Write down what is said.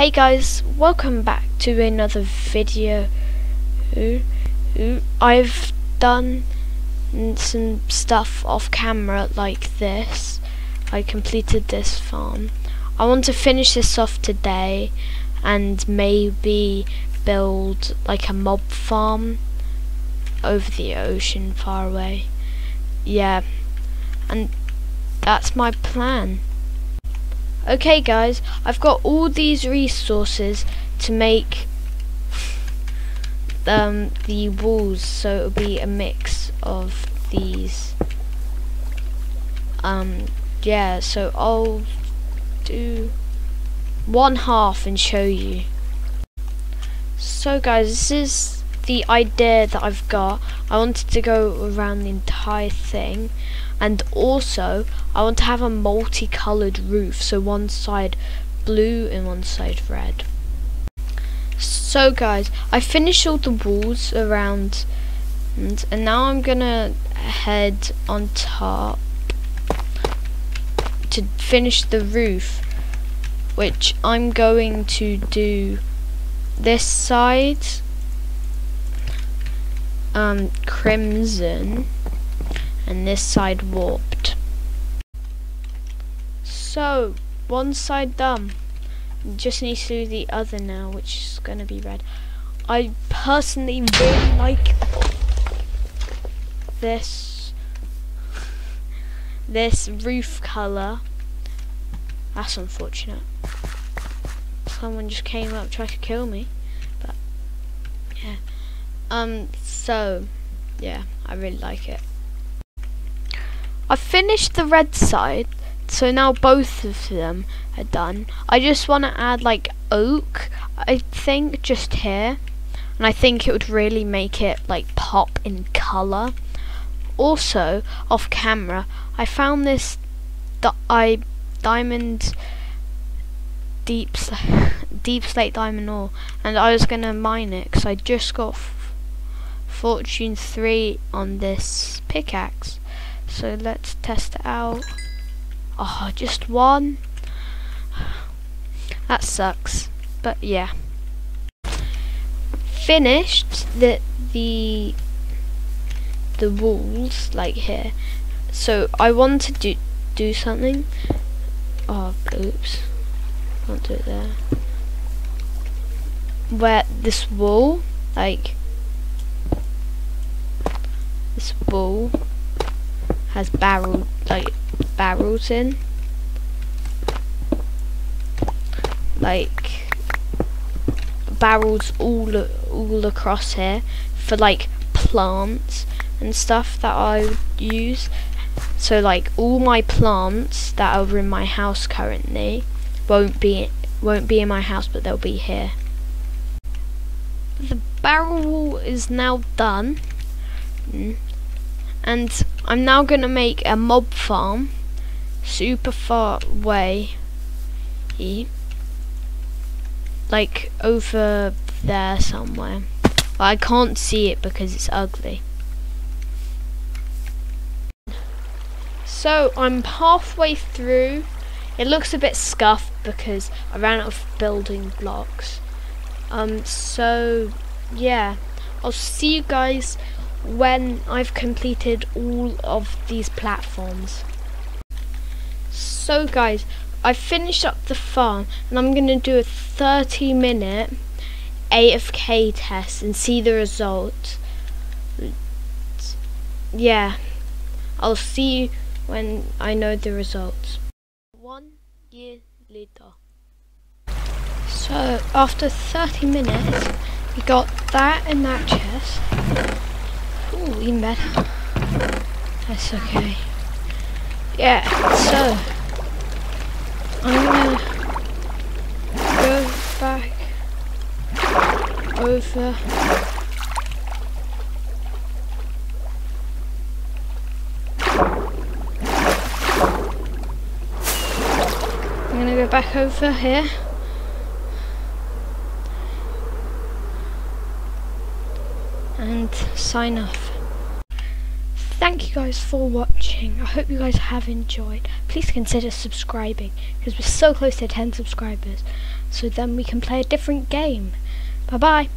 Hey guys, welcome back to another video. I've done some stuff off camera like this. I completed this farm. I want to finish this off today and maybe build like a mob farm over the ocean far away. Yeah, and that's my plan. Okay guys, I've got all these resources to make um, the walls so it'll be a mix of these. Um, yeah, so I'll do one half and show you. So guys, this is the idea that I've got. I wanted to go around the entire thing and also I want to have a multicolored roof so one side blue and one side red. So guys I finished all the walls around and, and now I'm gonna head on top to finish the roof which I'm going to do this side um, crimson and this side warped. So, one side done. Just need to do the other now, which is going to be red. I personally really like this this roof colour. That's unfortunate. Someone just came up tried to kill me. But yeah. Um so yeah, I really like it. I finished the red side, so now both of them are done. I just want to add like oak, I think, just here. And I think it would really make it like pop in colour. Also, off camera, I found this di I diamond deep deep slate diamond ore, and I was gonna mine it because I just got fortune three on this pickaxe. So let's test it out. Oh, just one. That sucks. But yeah. Finished the the the walls like here. So I want to do do something. Oh oops. Can't do it there. Where this wall, like this wall has barrel like barrels in. Like barrels all all across here for like plants and stuff that I would use. So like all my plants that are in my house currently won't be won't be in my house but they'll be here. The barrel wall is now done and I'm now gonna make a mob farm super far away like over there somewhere. But I can't see it because it's ugly. So I'm halfway through. It looks a bit scuffed because I ran out of building blocks. Um so yeah. I'll see you guys when I've completed all of these platforms. So guys, I've finished up the farm and I'm going to do a 30 minute AFK test and see the result. Yeah, I'll see you when I know the results. One year later. So after 30 minutes, we got that in that chest. Ooh, even better. That's okay. Yeah, so I'm gonna go back over I'm gonna go back over here and sign off. Thank you guys for watching. I hope you guys have enjoyed. Please consider subscribing because we're so close to 10 subscribers. so then we can play a different game. Bye bye.